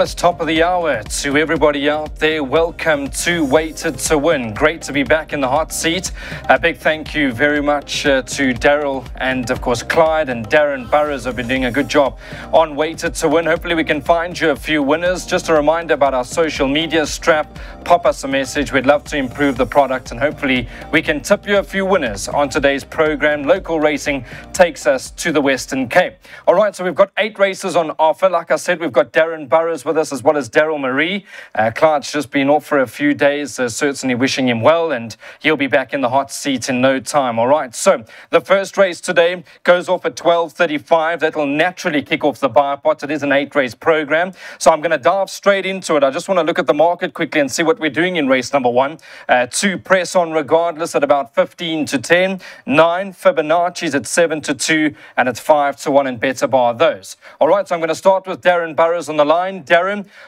Well, it's top of the hour to everybody out there. Welcome to Weighted to Win. Great to be back in the hot seat. A big thank you very much uh, to Daryl and, of course, Clyde and Darren Burrows have been doing a good job on Weighted to Win. Hopefully, we can find you a few winners. Just a reminder about our social media strap. Pop us a message. We'd love to improve the product and hopefully we can tip you a few winners on today's program. Local racing takes us to the Western Cape. All right, so we've got eight races on offer. Like I said, we've got Darren Burrows with us, as well as Daryl Marie. Uh, Clyde's just been off for a few days, uh, certainly wishing him well, and he'll be back in the hot seat in no time. All right, so the first race today goes off at 12.35. That'll naturally kick off the buy pot. It is an eight-race program, so I'm going to dive straight into it. I just want to look at the market quickly and see what we're doing in race number one. Uh, two press on regardless at about 15 to 10. Nine Fibonacci's at 7 to 2, and it's 5 to 1 in better bar those. All right, so I'm going to start with Darren Burrows on the line. Darren,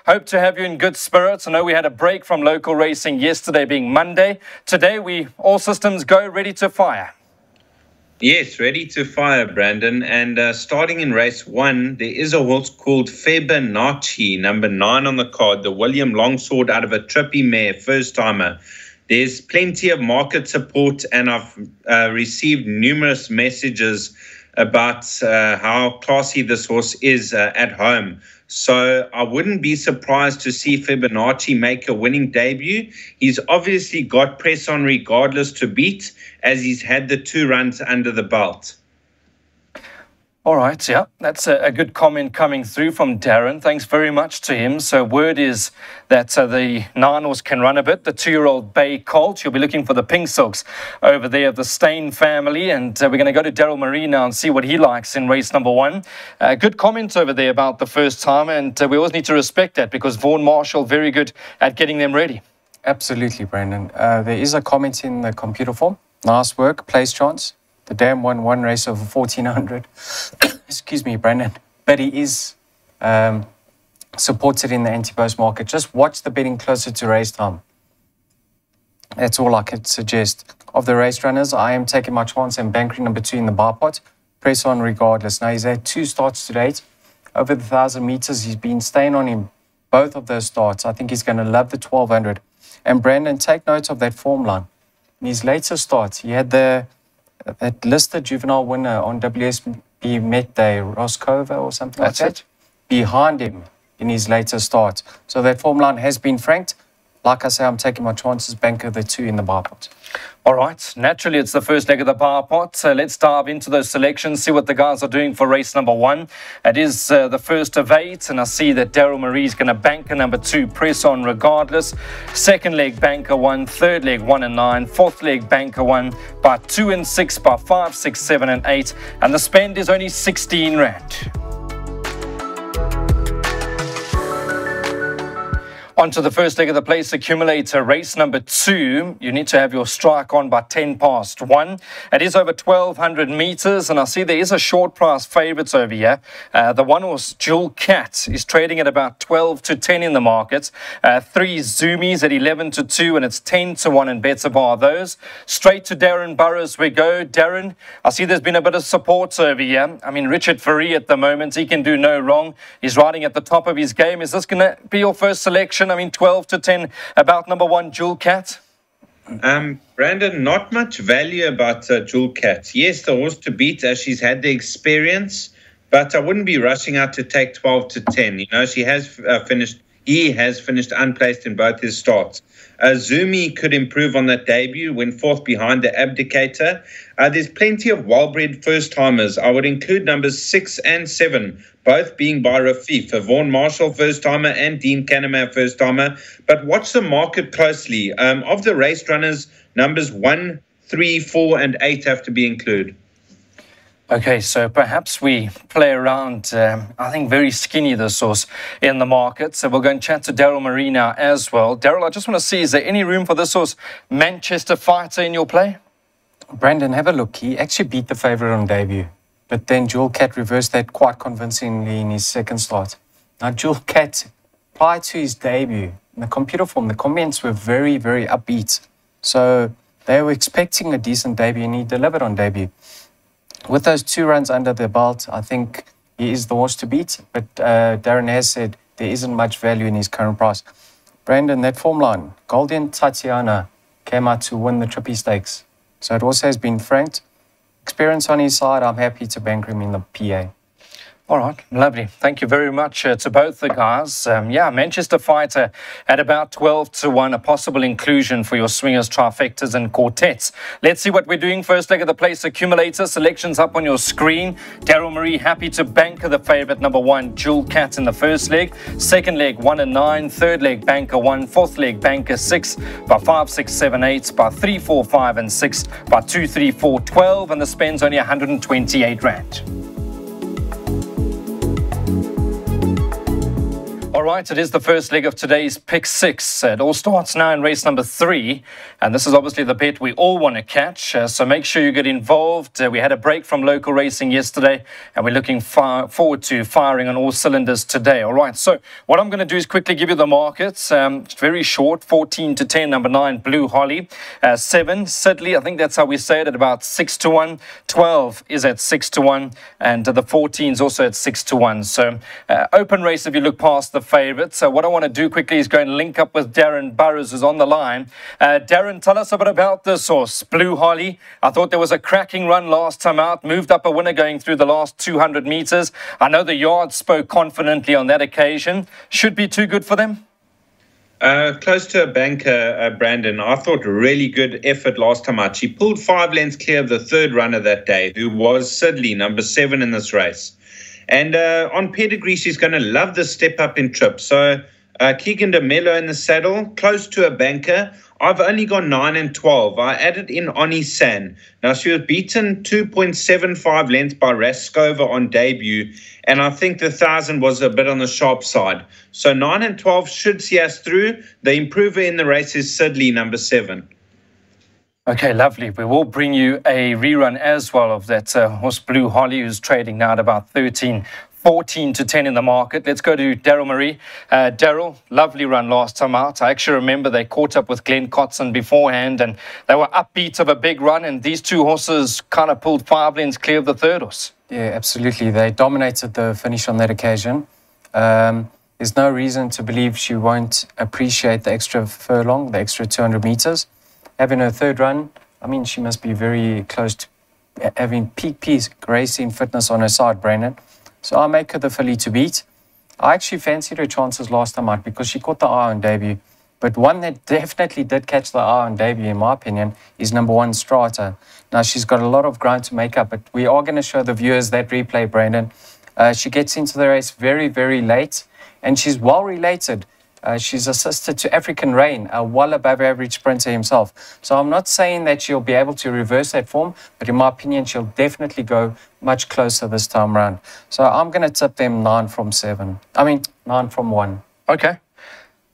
hope to have you in good spirits. I know we had a break from local racing yesterday being Monday. Today, we all systems go ready to fire. Yes, ready to fire, Brandon. And uh, starting in race one, there is a horse called Fibonacci, number nine on the card, the William Longsword out of a Trippi mare, first timer. There's plenty of market support, and I've uh, received numerous messages about uh, how classy this horse is uh, at home. So I wouldn't be surprised to see Fibonacci make a winning debut. He's obviously got press on regardless to beat, as he's had the two runs under the belt. All right, yeah, that's a, a, good comment coming through from Darren. Thanks very much to him. So, word is that uh, the Nanos can run a bit. The two year old Bay Colt, you'll be looking for the Pink Silks over there of the Stain family. And uh, we're going to go to Daryl Marie now and see what he likes in race number one. Uh, good comments over there about the first time. And uh, we always need to respect that because Vaughan Marshall, very good at getting them ready. Absolutely, Brandon. Uh, there is a comment in the computer form. Nice work, place chance the dam won one race over 1400. Excuse me, Brandon. But he is um, supported in the anti-post market. Just watch the betting closer to race time. That's all I could suggest. Of the race runners, I am taking my chance and banking number two in the bar pot. Press on regardless. Now, he's had two starts to date. Over the 1,000 meters, he's been staying on him both of those starts. I think he's going to love the 1,200. And Brandon, take note of that form line. In his later starts, he had the that listed juvenile winner on WSB Met Day, Roscova or something That's like that, it. behind him in his later starts. So that form line has been franked. Like I say, I'm taking my chances, banker the two in the bar pot. All right, naturally, it's the first leg of the bar pot. So let's dive into those selections, see what the guys are doing for race number one. It is uh, the first of eight, and I see that Daryl Marie is going to banker number two, press on regardless. Second leg, banker one. Third leg, one and nine. Fourth leg, banker one. By two and six, by five, six, seven, and eight. And the spend is only 16 Rand. On to the first leg of the place accumulator, race number two. You need to have your strike on by 10 past one. It is over 1,200 meters, and I see there is a short price favourites over here. Uh, the one was Jewel Cat is trading at about 12 to 10 in the market. Uh, three Zoomies at 11 to 2, and it's 10 to 1 in better bar those. Straight to Darren Burrows we go. Darren, I see there's been a bit of support over here. I mean, Richard Fourie at the moment, he can do no wrong. He's riding at the top of his game. Is this going to be your first selection? I mean, 12 to 10 about number one, Jewel Cat? Um, Brandon, not much value about uh, Jewel Cat. Yes, the horse to beat as she's had the experience, but I wouldn't be rushing out to take 12 to 10. You know, she has uh, finished, he has finished unplaced in both his starts. Uh, Zumi could improve on that debut, went fourth behind the Abdicator. Uh, there's plenty of well-bred first-timers. I would include numbers six and seven, both being by Rafeef, a Vaughan Marshall first-timer and Dean Kannemeyer first-timer. But watch the market closely. Um, of the race runners, numbers one, three, four, and eight have to be included. Okay, so perhaps we play around, um, I think very skinny the source in the market. So we'll go and chat to Daryl Marina as well. Daryl, I just want to see, is there any room for this source Manchester fighter in your play? Brandon, have a look. He actually beat the favourite on debut. But then Jewel Cat reversed that quite convincingly in his second start. Now, Jewel Cat, prior to his debut, in the computer form, the comments were very, very upbeat. So they were expecting a decent debut and he delivered on debut with those two runs under the belt, I think he is the horse to beat. But uh, Darren has said there isn't much value in his current price. Brandon, that form line, Golden Tatiana came out to win the Trippy Stakes. So it also has been franked. Experience on his side, I'm happy to bank him in the PA. All right, lovely. Thank you very much uh, to both the guys. Um, yeah, Manchester Fighter at about 12 to 1, a possible inclusion for your swingers, trifectas, and quartets. Let's see what we're doing. First leg of the place accumulator. Selections up on your screen. Daryl Marie happy to banker the favourite number one, Jewel Cat in the first leg. Second leg, 1 and 9. Third leg, banker 1. Fourth leg, banker 6. By 5, 6, 7, 8. By 3, 4, 5, and 6. By 2, 3, 4, 12. And the spend's only 128 Rand. All right, it is the first leg of today's pick six. It all starts now in race number three, and this is obviously the bet we all want to catch. Uh, so make sure you get involved. Uh, we had a break from local racing yesterday, and we're looking forward to firing on all cylinders today. All right, so what I'm going to do is quickly give you the markets. Um, very short 14 to 10, number nine, Blue Holly. Uh, seven, Sidley, I think that's how we say it, at about six to one. 12 is at six to one, and the 14 is also at six to one. So uh, open race if you look past the So what I want to do quickly is go and link up with Darren Burrows, who's on the line. Uh, Darren, tell us a bit about this horse, Blue Holly. I thought there was a cracking run last time out, moved up a winner going through the last 200 metres. I know the yard spoke confidently on that occasion. Should be too good for them? Uh, close to a banker, uh, Brandon. I thought really good effort last time out. She pulled five lengths clear of the third runner that day, who was Sidley, number seven in this race. And uh, on pedigree, she's going to love the step up in trip. So uh, Keagan de Melo in the saddle, close to a banker. I've only gone 9 and 12. I added in Oni San. Now, she was beaten 2.75 lengths by Raskova on debut, and I think the 1,000 was a bit on the sharp side. So 9 and 12 should see us through. The improver in the race is Sidley, number 7. Okay, lovely. We will bring you a rerun as well of that uh, horse Blue Holly, who's trading now at about 13, 14 to 10 in the market. Let's go to Daryl Marie. Uh, Daryl, lovely run last time out. I actually remember they caught up with Glen Kotzen beforehand and they were upbeat of a big run, and these two horses kind of pulled five lengths clear of the third horse. Yeah, absolutely. They dominated the finish on that occasion. Um, there's no reason to believe she won't appreciate the extra furlong, the extra 200 meters having her third run, I mean, she must be very close to having peak piece and fitness on her side, Brandon. So I make her the filly to beat. I actually fancied her chances last time out because she caught the eye on debut. But one that definitely did catch the eye on debut, in my opinion, is number one, Strata. Now, she's got a lot of ground to make up, but we are going to show the viewers that replay, Brandon. Uh, she gets into the race very, very late, and she's well related uh, she's assisted to African Rain, a well above average sprinter himself. So I'm not saying that she'll be able to reverse that form, but in my opinion, she'll definitely go much closer this time around. So I'm going to tip them nine from seven. I mean, nine from one. Okay.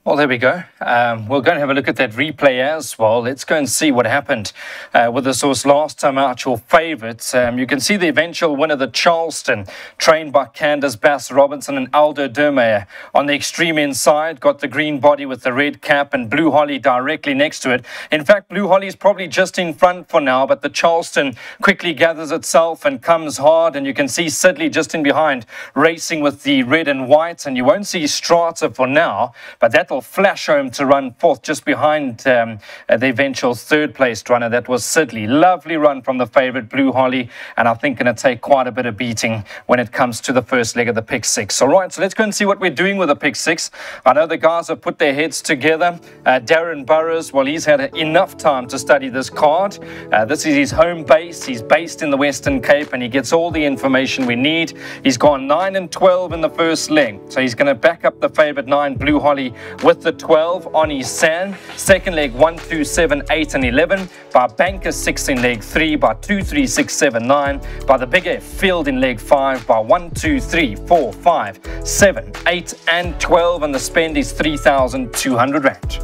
Well, there we go. Um, we're going to have a look at that replay as well. Let's go and see what happened uh, with the source last time out, your favourites. Um, you can see the eventual winner, the Charleston, trained by Candice Bass-Robinson and Aldo Domeyer. On the extreme inside, got the green body with the red cap and Blue Holly directly next to it. In fact, Blue Holly is probably just in front for now, but the Charleston quickly gathers itself and comes hard. And you can see Sidley just in behind, racing with the red and white. And you won't see Strata for now, but that flash home to run fourth just behind um, uh, the eventual third placed runner. That was Sidley. Lovely run from the favourite Blue Holly, and I think going to take quite a bit of beating when it comes to the first leg of the pick six. All right, so let's go and see what we're doing with the pick six. I know the guys have put their heads together. Uh, Darren Burrows, well, he's had enough time to study this card. Uh, this is his home base. He's based in the Western Cape, and he gets all the information we need. He's gone 9 and 12 in the first leg, so he's going to back up the favourite 9 Blue Holly with the 12 on his sand. Second leg 1, 2, 7, 8 and 11. By Banker 6 in leg 3. By 2, 3, 6, 7, 9. By the bigger Field in leg 5. By 1, 2, 3, 4, 5, 7, 8 and 12. And the spend is 3,200 Rand.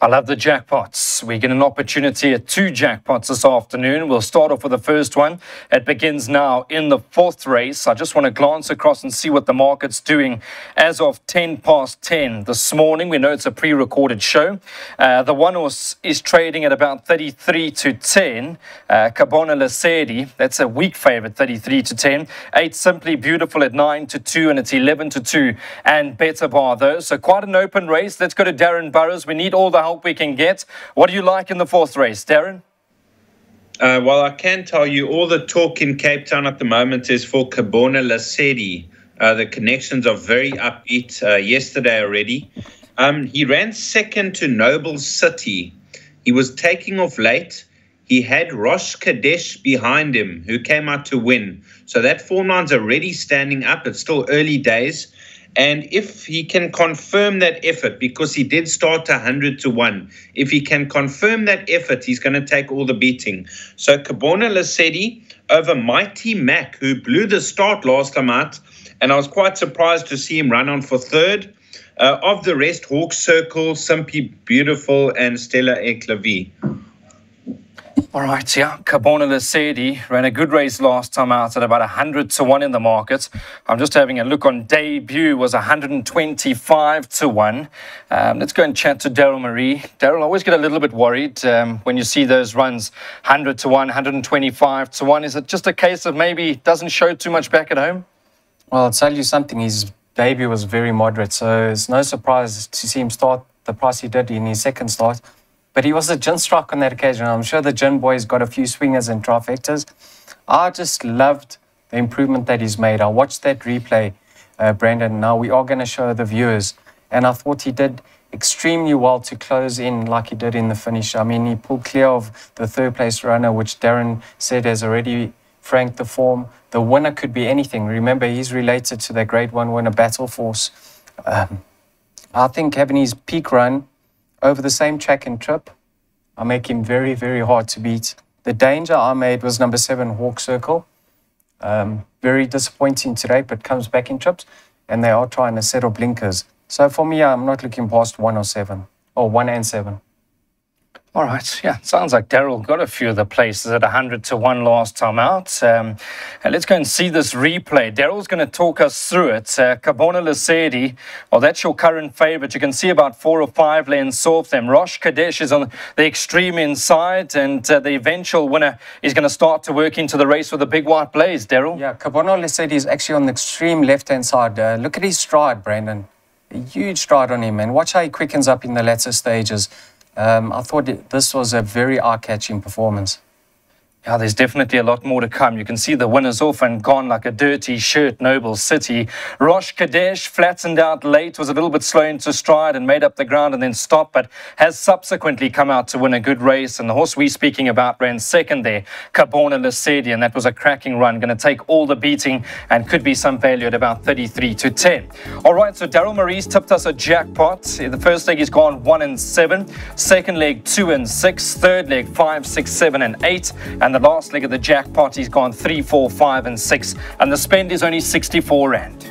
I love the jackpots. We get an opportunity at two jackpots this afternoon. We'll start off with the first one. It begins now in the fourth race. I just want to glance across and see what the market's doing as of 10 past 10 this morning. We know it's a pre recorded show. Uh, the one horse is trading at about 33 to 10. Uh, Cabona Lesedi, that's a weak favorite, 33 to 10. Eight Simply Beautiful at 9 to 2, and it's 11 to 2. And Better Bar, though. So quite an open race. Let's go to Darren Burrows. We need all the help we can get. What do you like in the fourth race, Darren? Uh, well, I can tell you all the talk in Cape Town at the moment is for Cabona Lesedi. Uh, the connections are very upbeat uh, yesterday already. Um, he ran second to Noble City. He was taking off late. He had Rosh Kadesh behind him, who came out to win. So that form line's already standing up. It's still early days. And if he can confirm that effort, because he did start 100 to 1, if he can confirm that effort, he's going to take all the beating. So Cabona Lesedi over Mighty Mac, who blew the start last time out. And I was quite surprised to see him run on for third. Uh, of the rest, Hawk Circle, Simply Beautiful, and Stella Eclavie. All right, yeah. Cabona Lesedi ran a good race last time out at about 100 to 1 in the market. I'm just having a look on debut, was 125 to 1. Um, let's go and chat to Daryl Marie. Daryl, always get a little bit worried um, when you see those runs 100 to 1, 125 to 1. Is it just a case of maybe doesn't show too much back at home? Well, I'll tell you something. His debut was very moderate, so it's no surprise to see him start the price he did in his second start. But he was a gin struck on that occasion. I'm sure the gin boys got a few swingers and trifectas. I just loved the improvement that he's made. I watched that replay, uh, Brandon. Now we are going to show the viewers. And I thought he did extremely well to close in like he did in the finish. I mean, he pulled clear of the third place runner, which Darren said has already franked the form. The winner could be anything. Remember, he's related to the Grade 1 winner Battle Force. Um, I think having his peak run over the same track and trip, I make him very, very hard to beat. The danger I made was number seven, Hawk Circle. Um, very disappointing today, but comes back in trips, and they are trying to settle blinkers. So for me, I'm not looking past one or seven, or one and seven. All right. Yeah. Sounds like Daryl got a few of the places at 100 to 1 last time out. Um, let's go and see this replay. Daryl's going to talk us through it. Uh, Cabona Lesedi, well, that's your current favorite. You can see about four or five lanes off them. Rosh Kadesh is on the extreme inside, and uh, the eventual winner is going to start to work into the race with a big white blaze. Daryl? Yeah, Cabona Lesedi is actually on the extreme left hand side. Uh, look at his stride, Brandon. A huge stride on him, and watch how he quickens up in the latter stages. Um, I thought this was a very eye-catching performance. Yeah, there's definitely a lot more to come. You can see the winners off and gone like a dirty shirt, Noble City. Rosh Kadesh flattened out late, was a little bit slow into stride and made up the ground and then stopped, but has subsequently come out to win a good race. And the horse we're speaking about ran second there, Cabona Lesedi, and that was a cracking run. Going to take all the beating and could be some value at about 33 to 10. All right, so Daryl Marie's tipped us a jackpot. The first leg is gone 1 and 7, second leg 2 and 6, third leg 5, 6, 7, and 8, and the the last leg of the jackpot, he's gone 3, 4, 5, and 6. And the spend is only 64 Rand.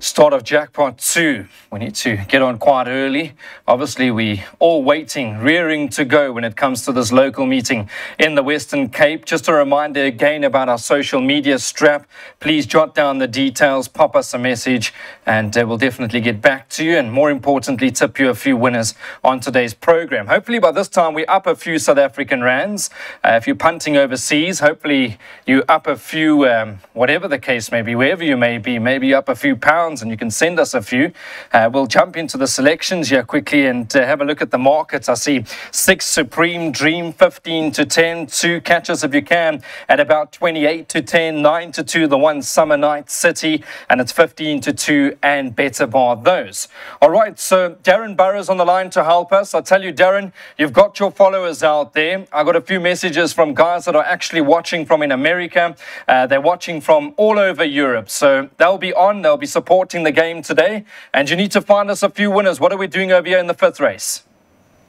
Start of jackpot two. We need to get on quite early. Obviously, we all waiting, rearing to go when it comes to this local meeting in the Western Cape. Just a reminder again about our social media strap. Please jot down the details, pop us a message, and uh, we'll definitely get back to you. And more importantly, tip you a few winners on today's program. Hopefully, by this time, we're up a few South African rands. Uh, if you're punting overseas, hopefully you up a few, um, whatever the case may be, wherever you may be, maybe up a few pounds and you can send us a few. Uh, we'll jump into the selections here quickly and uh, have a look at the markets. I see six Supreme Dream, 15 to 10, two catches if you can at about 28 to 10, 9 to 2, the one Summer Night City, and it's 15 to 2 and better bar those. All right, so Darren Burrows on the line to help us. I tell you, Darren, you've got your followers out there. I got a few messages from guys that are actually watching from in America. Uh, they're watching from all over Europe. So they'll be on, they'll be supporting the game today. And you need to find us a few winners. What are we doing over here in the fifth race?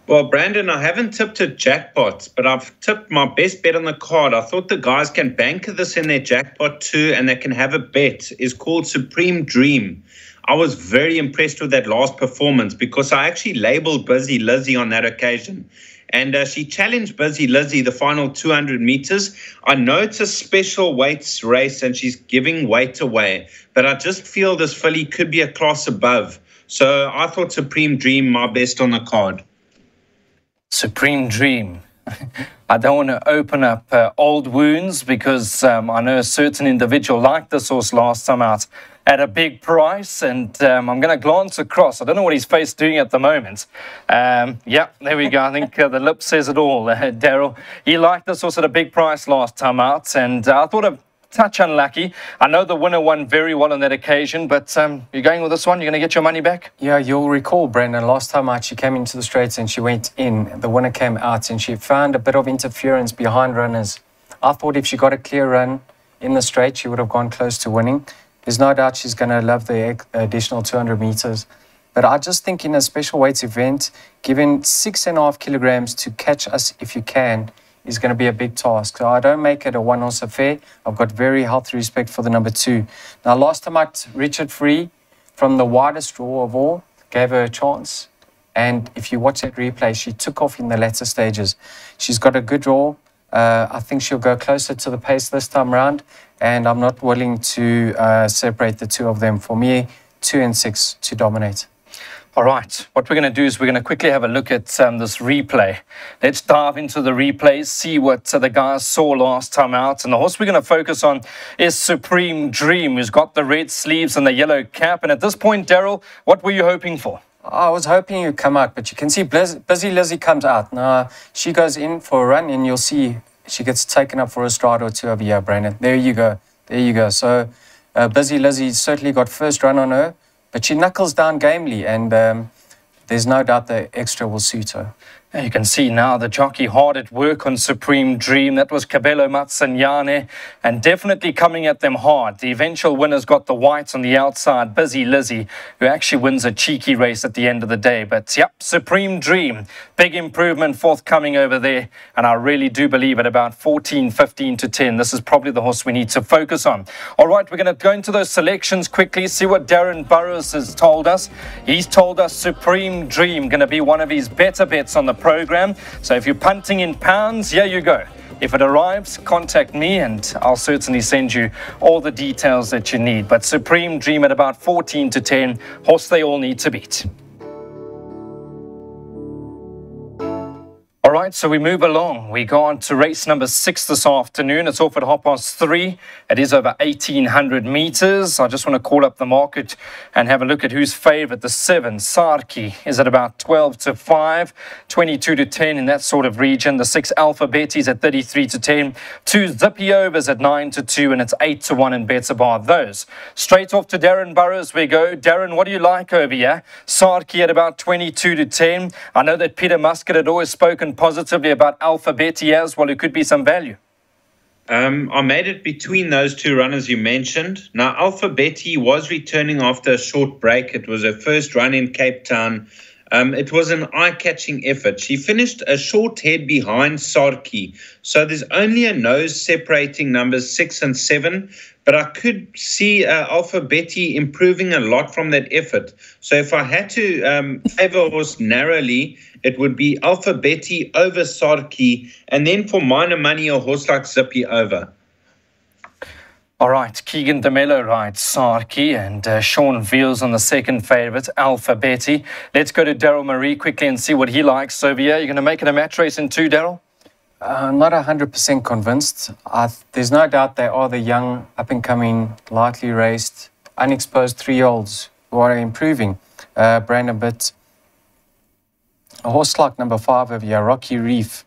Well, Brandon, I haven't tipped a jackpot, but I've tipped my best bet on the card. I thought the guys can bank this in their jackpot too, and they can have a bet. It's called Supreme Dream. I was very impressed with that last performance because I actually labeled Busy Lizzie on that occasion. And uh, she challenged Busy Lizzie the final 200 meters. I know it's a special weights race and she's giving weight away, but I just feel this filly could be a class above. So I thought Supreme Dream my best on the card. Supreme Dream. I don't want to open up uh, old wounds because um, I know a certain individual liked this horse last time out at a big price. And um, I'm going to glance across. I don't know what his face doing at the moment. Um, yeah, there we go. I think uh, the lip says it all, uh, Daryl. He liked this horse at a big price last time out. And uh, I thought of touch unlucky. I know the winner won very well on that occasion, but um, you're going with this one? You're going to get your money back? Yeah, you'll recall, Brendan, last time out she came into the straights and she went in. The winner came out and she found a bit of interference behind runners. I thought if she got a clear run in the straight, she would have gone close to winning. There's no doubt she's going to love the additional 200 meters. But I just think in a special weights event, given six and a half kilograms to catch us if you can, is going to be a big task. So I don't make it a one horse affair. I've got very healthy respect for the number two. Now, last time out, Richard Fourie from the widest draw of all gave her a chance. And if you watch that replay, she took off in the latter stages. She's got a good draw. Uh, I think she'll go closer to the pace this time round. And I'm not willing to uh, separate the two of them. For me, two and six to dominate. All right, what we're going to do is we're going to quickly have a look at um, this replay. Let's dive into the replays, see what uh, the guys saw last time out. And the horse we're going to focus on is Supreme Dream, who's got the red sleeves and the yellow cap. And at this point, Daryl, what were you hoping for? I was hoping you'd come out, but you can see Busy Lizzie comes out. Now, she goes in for a run, and you'll see she gets taken up for a stride or two over here, Brandon. There you go. There you go. So, uh, Busy Lizzie certainly got first run on her. But she knuckles down gamely, and um, there's no doubt the extra will suit her. You can see now the jockey hard at work on Supreme Dream. That was Kabelo Matsunyane and definitely coming at them hard. The eventual winner's got the whites on the outside, Busy Lizzie, who actually wins a cheeky race at the end of the day. But yep, Supreme Dream, big improvement forthcoming over there. And I really do believe at about 14, 15 to 10, this is probably the horse we need to focus on. All right, we're going to go into those selections quickly, see what Darren Burrows has told us. He's told us Supreme Dream going to be one of his better bets on the program. So if you're punting in pounds, here you go. If it arrives, contact me and I'll certainly send you all the details that you need. But Supreme Dream at about 14 to 10, horse they all need to beat. All right, so we move along. We go on to race number six this afternoon. It's off at half past three. It is over 1,800 meters. I just want to call up the market and have a look at who's favourite. The seven, Sarki, is at about 12 to 5, 22 to 10 in that sort of region. The six, Alpha Betty's at 33 to 10. Two, Zippy Overs at 9 to 2, and it's 8 to 1 in bets about those. Straight off to Darren Burrows we go. Darren, what do you like over here? Sarki at about 22 to 10. I know that Peter Muscutt had always spoken positively about Alpha Betty as well, it could be some value. Um, I made it between those two runners you mentioned. Now, Alpha Betty was returning after a short break. It was her first run in Cape Town. Um, it was an eye catching effort. She finished a short head behind Sarki. So there's only a nose separating numbers six and seven. But I could see uh, Alpha Betty improving a lot from that effort. So if I had to um, favor horse narrowly, it would be Alpha Betty over Sarki. And then for minor money, a horse like Zippy over. All right, Keagan de Melo rides Sarki and uh, Sean Veals on the second favourite, Alpha Betty. Let's go to Daryl Marie quickly and see what he likes. So, yeah, you're going to make it a match race in two, Daryl? Uh, I'm not 100% convinced. there's no doubt they are the young, up and coming, lightly raced, unexposed three year olds who are improving. Uh, Brandon, but a horse like number five of Rocky Reef,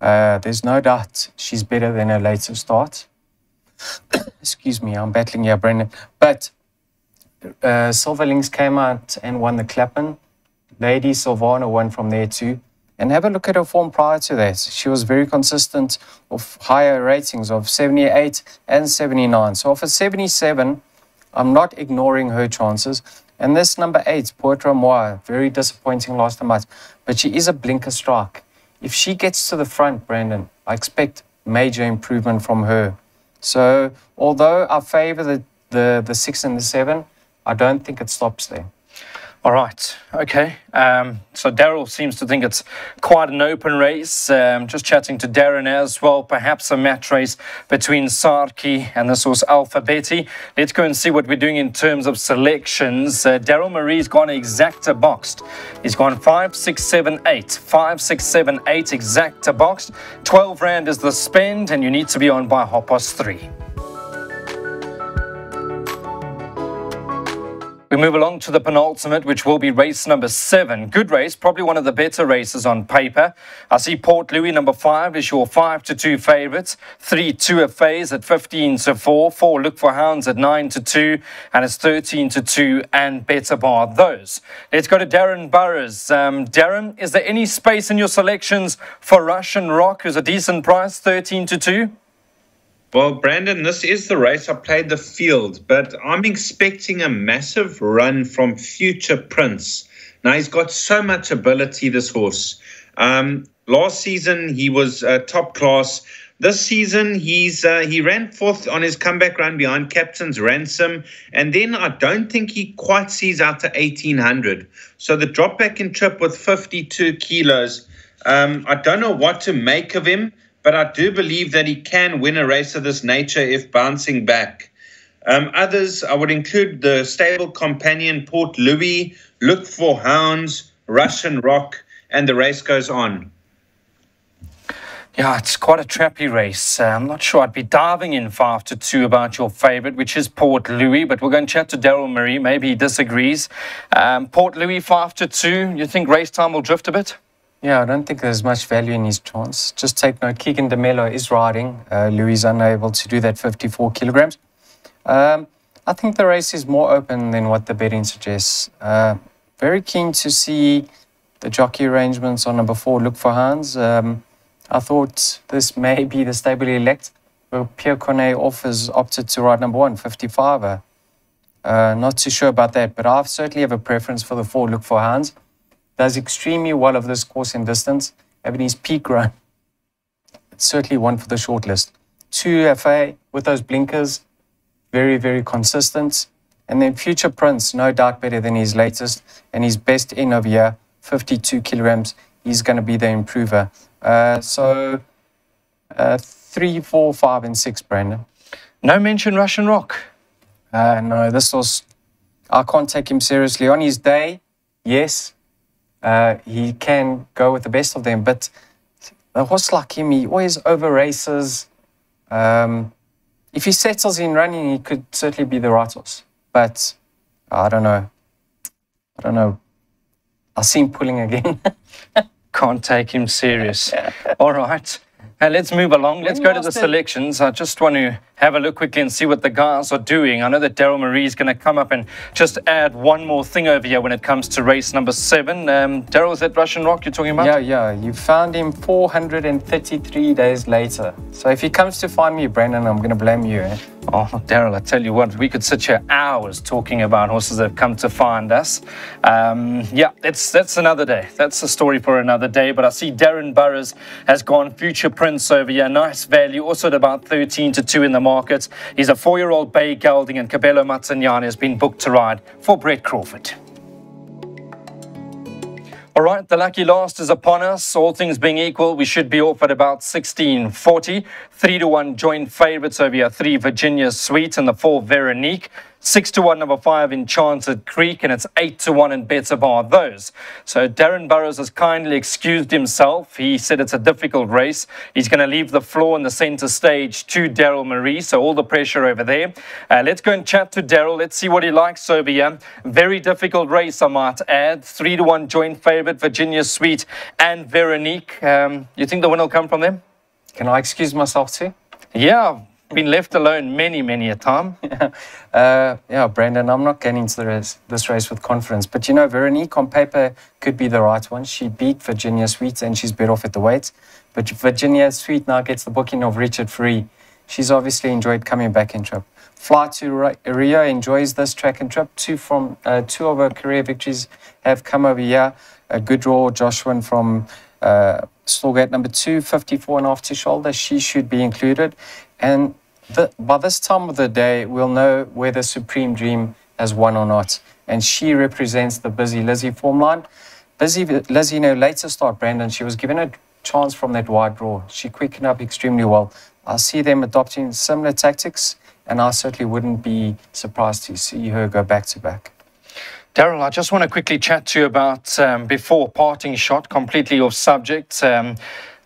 uh, there's no doubt she's better than her later start. Excuse me, I'm battling here, Brandon. But uh, Silver Links came out and won the Clapham. Lady Silvana won from there too. And have a look at her form prior to that. She was very consistent of higher ratings of 78 and 79. So for 77, I'm not ignoring her chances. And this number eight, Poitras Moi, very disappointing last time out. But she is a blinker strike. If she gets to the front, Brandon, I expect major improvement from her. So although I favor the, the, the six and the seven, I don't think it stops there. All right. Okay. Um, so Daryl seems to think it's quite an open race. Um, just chatting to Darren as well. Perhaps a match race between Sarki and this was Alphabeti. Let's go and see what we're doing in terms of selections. Uh, Daryl Marie's gone exacta boxed. He's gone five, six, seven, eight. Five, six, seven, eight exacta boxed. 12 Rand is the spend, and you need to be on by half past three. We move along to the penultimate, which will be race number seven. Good race, probably one of the better races on paper. I see Port Louis number five is your five to two favourites. Three two a phase at 15 to four. Four look for hounds at nine to two, and it's 13 to two and better bar those. Let's go to Darren Burrows. Um, Darren, is there any space in your selections for Russian Rock, who's a decent price, 13 to two? Well, Brandon, this is the race. I played the field, but I'm expecting a massive run from Future Prince. Now, he's got so much ability, this horse. Um, last season, he was uh, top class. This season, he's uh, he ran fourth on his comeback run behind Captain's Ransom, and then I don't think he quite sees out to 1800. So the drop back in trip with 52 kilos, um, I don't know what to make of him but I do believe that he can win a race of this nature if bouncing back. Um, others, I would include the stable companion Port Louis, Look for Hounds, Russian Rock, and the race goes on. Yeah, it's quite a trappy race. Uh, I'm not sure I'd be diving in five to two about your favourite, which is Port Louis, but we're going to chat to Daryl Marie. Maybe he disagrees. Um, Port Louis, five to two. You think race time will drift a bit? Yeah, I don't think there's much value in his chance. Just take note, Keagan de Melo is riding. Uh, Louis is unable to do that 54 kilograms. Um, I think the race is more open than what the betting suggests. Uh, very keen to see the jockey arrangements on number four, Look for Hans. Um, I thought this may be the stable elect, Pierre Cornet offers opted to ride number one, 55. Uh, not too sure about that, but I certainly have a preference for the four, Look for Hans does extremely well of this course in distance, having his peak run. It's certainly one for the shortlist. Two FA with those blinkers, very, very consistent. And then Future Prince, no doubt better than his latest. And his best in of year, 52 kilograms. He's going to be the improver. Uh, so uh, three, four, five, and six, Brandon. No mention Russian Rock. Uh, no, this was. I can't take him seriously. On his day, yes, uh, he can go with the best of them. But a horse like him, he always over races. Um, if he settles in running, he could certainly be the right horse. But I don't know. I don't know. I see him pulling again. Can't take him serious. All right. Uh, let's move along. Let's go to the selections. I just want to have a look quickly and see what the guys are doing. I know that Daryl Marie is going to come up and just add one more thing over here when it comes to race number seven. Um, Daryl, is that Russian Rock you're talking about? Yeah, yeah. You found him 433 days later. So if he comes to find me, Brendan, I'm going to blame you. Eh? Oh, Daryl, I tell you what, we could sit here hours talking about horses that have come to find us. Um, yeah, it's, that's another day. That's a story for another day. But I see Darren Burrows has gone Future Prince over here. Nice value, also at about 13 to 2 in the market. He's a four year old bay gelding, and Kabelo Matsunyane has been booked to ride for Brett Crawford. All right, the lucky last is upon us. All things being equal, we should be off at about 1640. Three to one joint favourites over here. Three Virginia Sweet and the four Veronique. Six to one, number five, Enchanted Creek, and it's eight to one in better bar those. So Darren Burrows has kindly excused himself. He said it's a difficult race. He's going to leave the floor in the centre stage to Daryl Marie, so all the pressure over there. Uh, let's go and chat to Daryl. Let's see what he likes over here. Very difficult race, I might add. Three to one joint favourite, Virginia Sweet and Veronique. Um, you think the win will come from them? Can I excuse myself too? Yeah, been left alone many, many a time. yeah. Uh, yeah, Brandon, I'm not getting into race, this race with confidence. But you know, Veronique on paper could be the right one. She beat Virginia Sweet and she's better off at the weights. But Virginia Sweet now gets the booking of Richard Fourie. She's obviously enjoyed coming back in trip. Fly to Rio enjoys this track and trip. Two from uh, two of her career victories have come over here. A good draw, Joshua from uh, number two, 54 and off to shoulder. She should be included. And the, by this time of the day, we'll know whether Supreme Dream has won or not. And she represents the Busy Lizzie form line. Busy Lizzie, you know, later start, Brandon, she was given a chance from that wide draw. She quickened up extremely well. I see them adopting similar tactics, and I certainly wouldn't be surprised to see her go back to back. Daryl, I just want to quickly chat to you about um, before parting shot, completely off subject. Um,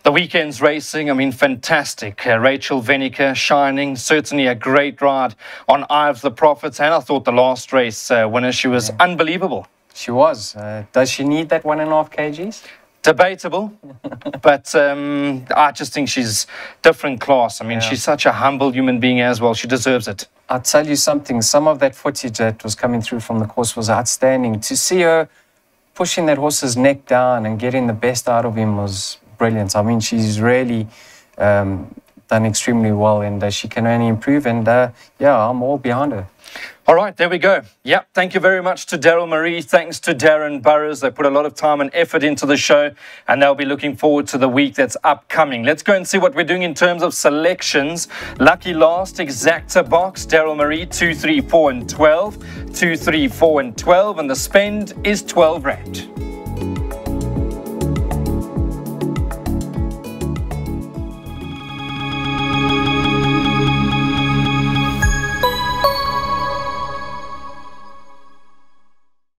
the weekend's racing, I mean, fantastic. Uh, Rachel Venniker shining, certainly a great ride on Eye of the Prophets. And I thought the last race uh, winner, she was yeah. unbelievable. She was. Uh, does she need that one and a half kgs? Debatable, but um, I just think she's different class. I mean, yeah. she's such a humble human being as well. She deserves it. I'll tell you something. Some of that footage that was coming through from the course was outstanding. To see her pushing that horse's neck down and getting the best out of him was brilliant. I mean, she's really um, done extremely well, and uh, she can only improve. And uh, yeah, I'm all behind her. All right, there we go. Yep, thank you very much to Daryl Marie. Thanks to Darren Burrows. They put a lot of time and effort into the show, and they'll be looking forward to the week that's upcoming. Let's go and see what we're doing in terms of selections. Lucky last, exacta box, Daryl Marie, 2, 3, 4, and 12. 2, 3, 4, and 12, and the spend is 12 Rand.